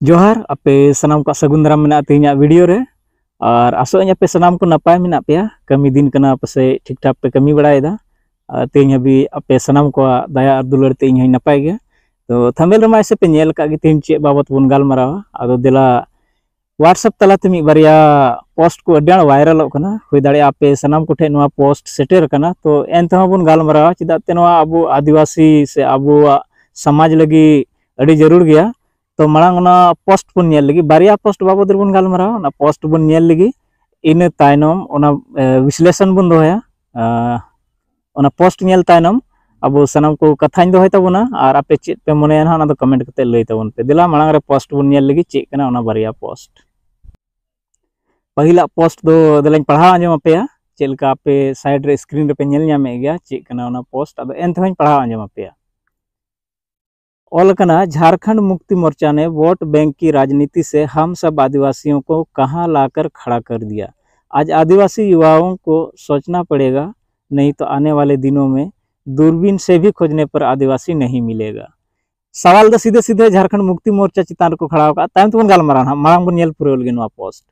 जोहार अपे सनाम को सगुन दाराम मेना तेहना वीडियो रे और आसोनी अपे सनाम को नपाय मेना पे कमी दिन कना पसे ठीक ठाक पे कमी बड़ाएदा तेहन हबी अपे सनाम को दया और दुलर ते इन नपाय तो थमेल रमा ऐसे पे तेहन चे बाबत बुन गालमारावा आदो दिला व्हाट्सएप तलाते मी बारिया पोस्ट को अड्डाण वायरल दाड़े आपे सनाम को पोस्ट सेटर कना तो एन तह बुन गालमारावा चिदाते नवा अबो आदिवासी से अबो समाज लगी अड़ी ज़रूर गया तो मांग पोस्ट बन लगी। बारे पोस्ट बाबद बन गलमारा पोस्ट बन लगी। इन तम विश्लेषण बन दया पोस्ट नल तम अब सनाम को कथा दोहे और आप चेद पे मन ना कमेंट कर लई पे। दिला मांग पोस्ट बन लगी चेकना बारे पोस्ट पहला पोस्ट दो दिलान पढ़ा आज पे चलका आप सैड स्क्रीन रे पे नेल न्यामे पोस्ट अब एन पढ़ा आज पे ओलकना झारखंड मुक्ति मोर्चा ने वोट बैंक की राजनीति से हम सब आदिवासियों को कहाँ लाकर खड़ा कर दिया? आज आदिवासी युवाओं को सोचना पड़ेगा, नहीं तो आने वाले दिनों में दूरबीन से भी खोजने पर आदिवासी नहीं मिलेगा। सवाल तो सीधे सीधे झारखंड मुक्ति मोर्चा चितान को खड़ा होगा। तम तो गालमारा मांग बन नेल पुरेल पोस्ट।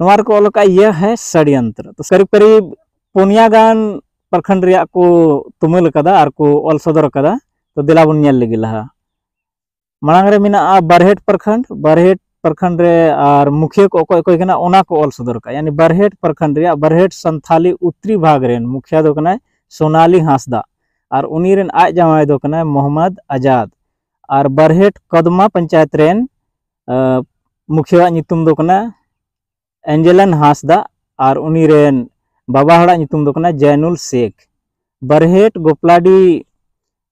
नवार को ओलका यह है षड्यंत्र। तो करीब करीब पुनिया गान प्रखंड को तुमल और को ऑल सदर तो दिला बन लगे लहा मांग रे मिना बरहेट प्रखंड बरहेट प्रखंड मुखिया को कोई कोई को का। यानी बरहेट प्रखंड बरहेट संथाली उत्तरी भाग रेन, मुखिया दो सोनाली हांसदा। और उनी आज जमाय दो मोहम्मद आज़ाद। और बरहेट कदमा पंचायत रेन मुखिया नितुम दो एंजेलन हांसदा। और उनी बाबा हड़ा नितुम दो जैनुल शेख। बरहेट गोपलाडी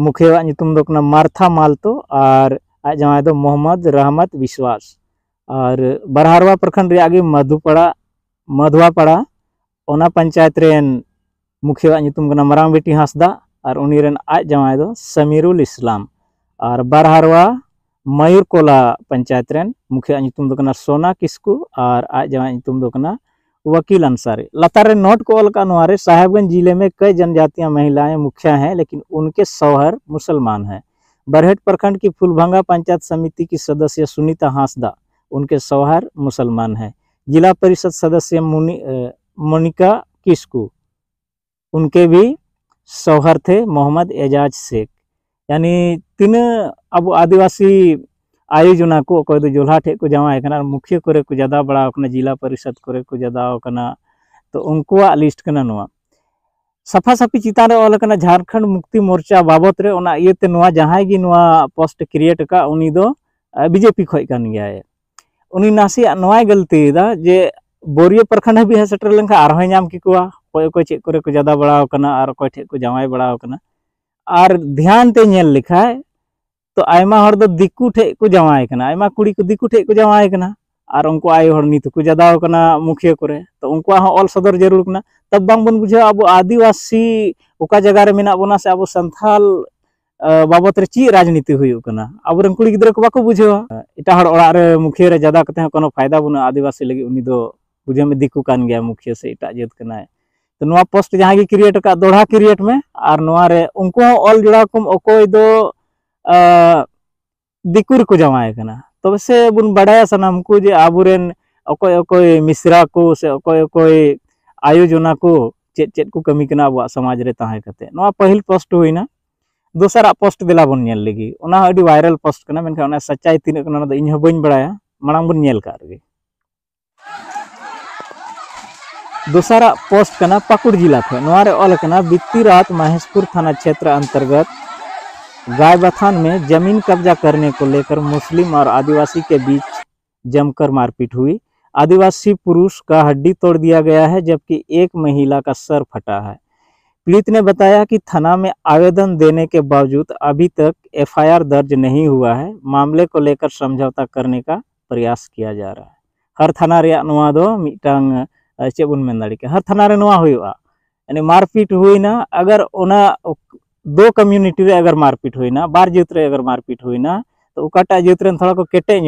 मुखिया मार्था मालतो और आज जमाय मोहम्मद रहमत विश्वास। और बरहारवा प्रखंड मधुपड़ा मधुआपड़ा ओना पंचायत रेन मुखिया मारांग बेटी हांसदा और उनी रेन आज जमाय समीरुल इस्लाम। और बरहारवा मयूरकोला पंचायत रेन मुखिया सोना किस्कू और आज जमाय वकील अंसारी। लतारे नोट को अलका साहेबगंज ज़िले में कई जनजातियाँ महिलाएँ मुखिया हैं, लेकिन उनके सौहर मुसलमान हैं। बरहेट प्रखंड की फुलभंगा पंचायत समिति की सदस्य सुनीता हांसदा, उनके सौहर मुसलमान हैं। जिला परिषद सदस्य मुनि मोनिका किस्कू, उनके भी सौहर थे मोहम्मद एजाज शेख। यानी तीन अब आदिवासी आयोजना को अकोय दो जोल्हा ठे को जमा कना मुखिया करे को ज़्यादा बड़ा जिला परिषद करे को ज़्यादा तो उनकुआ लिस्ट कना नोआ। सफ़ा सफी चितान ऑल कना झारखंड मुक्ति मोर्चा बाबत रे ओना इयते पोस्ट क्रिएट का, उनी दो बीजेपी खोय कन गया उनी नासी नोआ गलती दा, जे बोरिया प्रखंड भी है सेटर लंका, आर नाम की कुआ, कोई कोई चेक करे को ज़्यादा बड़ा कना और कोई ठे को जमाय बड़ा कना। और ध्यान ते नेल लिखा है तो आयमा हर दो दिकु ठे को जमाए कना, आयमा कुड़ी को दिकु ठे को जमाए कना और उनको आय हर नीत को जदाव कना मुखिया करे तो उनको ऑल सदर ज़रूर कना। तब बांग बन बुझा अब आदिवासी ओका जगह रे मेना बोना से अब संथाल बाबत रे ची राजनीति हुई कना। अब रन कुड़ी गिदरा को बाको बुझेवा इटा हर ओड़ा रे मुखिया रे ज़्यादा कते कोनो फ़ायदा बुना आदिवासी लगी उनी दो बुझे में दिकु कान गया मुखिया से इटा जेत कना तो नुआ पोस्ट जहाँ की क्रिएट का दोढ़ा क्रिएट में और नुआ रे उनको ऑल जुड़ा कुम ओकोय दो दिकुर को जमाए कना। तब से बुन बड़ा सनाम को जे अकोय मिश्रा को, से आयोजना को चेत चेत को कमी कना अब समाज नवा पहिल पोस्ट होइना दोसरा पोस्ट दिला बन नेल लगी। वायरल पोस्ट ओना सच्चाई तिन इन्ह बइन बड़ाया मांग बन नेल का रे दूसरा पोस्ट कना पाकुड़ जिला खे नवा रे ऑल कना बित्ती रात महेशपुर थाना क्षेत्र अंतर्गत गायबथान में ज़मीन कब्जा करने को लेकर मुस्लिम और आदिवासी के बीच जमकर मारपीट हुई। आदिवासी पुरुष का हड्डी तोड़ दिया गया है, जबकि एक महिला का सर फटा है। पीड़ित ने बताया कि थाना में आवेदन देने के बावजूद अभी तक एफआईआर दर्ज नहीं हुआ है। मामले को लेकर समझौता करने का प्रयास किया जा रहा है। हर थाना रे नवा दो, मिटांग चे मेन दाड़ी के। हर थाना रे यानी मारपीट हुईना अगर ओना दो कम्युनिटी रे अगर मारपीट होना बार जुत रे अगर मारपीट होना तो उकाटा जुत रे थोड़ा को केटे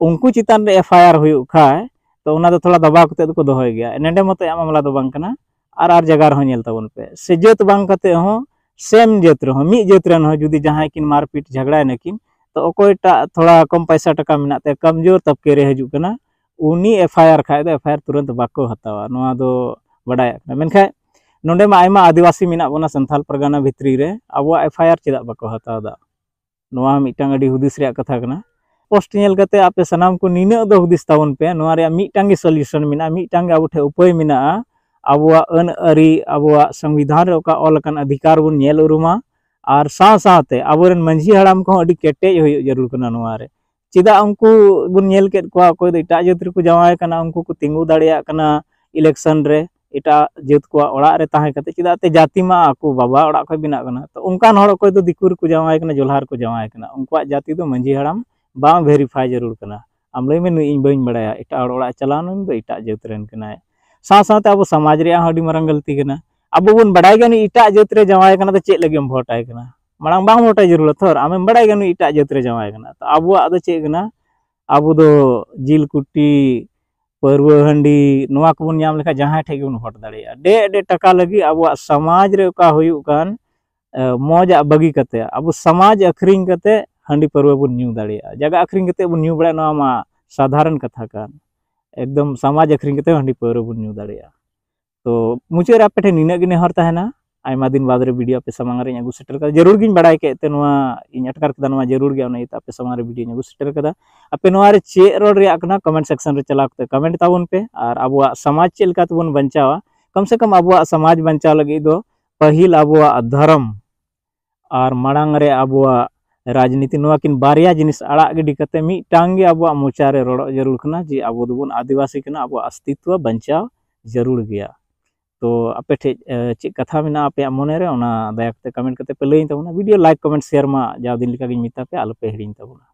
उनको चितान रे एफआईआर हुई खाए तो उना तो थोड़ा दबाव कते को दोहय गया। नेडे मत मामला दो बांग कना और आर जगह रहो नेल तबन पे। से जत बांग कते हो सेम जत रहो मी जत रन हो, जुदी जहाँ किन मारपीट झगड़ा नकिन तो अकोयटा थोड़ा कम पैसा टका मिनाते कमज़ोर तबके रे हजू कना, उनी एफआईआर खाए दो एफआईआर तुरंत बाको हतावा, नोआ दो बडाय मेनखा नोंडे आदिवासी मिना बना संथाल परगना भित्री अब एफआईआर चेदा बाको हतावा नोआ मिटांग अडी कथा कना पोस्ट नेल कते आपे सनाम को नीना दो हुदिस तावन पे नोआ रे मिटांग सॉल्यूशन मिना मिटांग अब ठे उपाय मिना अबुआ अन अरी अबुआ संविधान ऑलकन अधिकार बुन उरुमा और साथ साथ अबोरन मंझी हड़ाम को केटेज हो ज़रूर कना चिदा उनको बुन नेल के को कोई इटा जत को जवाय उनको को तिंगु दाड़िया इलेक्शन रे इटा जत को ओड़ा रे ताहे कते चिदा ते जाति मा को बाबा ओड़ा को बिना तो उनकान हड़ कोई दो दिकुर को जवाय कना जोलहार को कना उनको जाति दो मंझी हड़ाम बांग वेरीफाई ज़रूर कना आम लई में इन इटा ओड़ा चलान दो इटा जत रेन साथ अब समाज रे मरंग गलती कना अब बन गनी इटा जत रे कना तो चेक लगे भोटाय कना मांग बांग भोटाय ज़रूर थोर आम गनी इटा जत रे कना तो अब दो चेक कना अब जिल कुटी परवा हंडी नवा को बन जहाँ ठे बन भोट दाड़िया डे डे टका लगी अब समाज रे का हुयु कान मौज बगी कते अब समाज अखरिंग कते हंडी परवा बन न्यू दाड़िया जगह अखरिंग कते बन न्यू बड़ा नवा मा साधारण कथा कान एकदम समाज अखरिंग कते हंडी परवा बन न्यू दाड़िया तो मुचाद आपे निना गिने आयमा दिन बाद वीडियो पे समांग रे अगु सेटर कर ज़रूर गिन अटकार ज़रूर गया ना पे समांग रे वीडियो अगु सेटर कदा आपे चे रोड रे आकना कमेंट सेक्शन चला कमेंट ताबन पे और अबुआ समाज चेल का तबन कम से कम अबुआ समाज बंचाव लगी दो पहिल अबुआ धर्म और मांग अब राजनीति नवा किन बारिया जिनिस आड़ा गिडी कते मी टांगे अबुआ रोड ज़रूर जे अबु आदिवासी अबुआ अस्तित्व बचाव ज़रूर गया तो आपे चे कथा में आप मने रे दया कमेंट करते तबना। वीडियो लाइक, कमेंट, शेयर में जाव दिन लिका मतापे आलोपे हिड़ी तबना।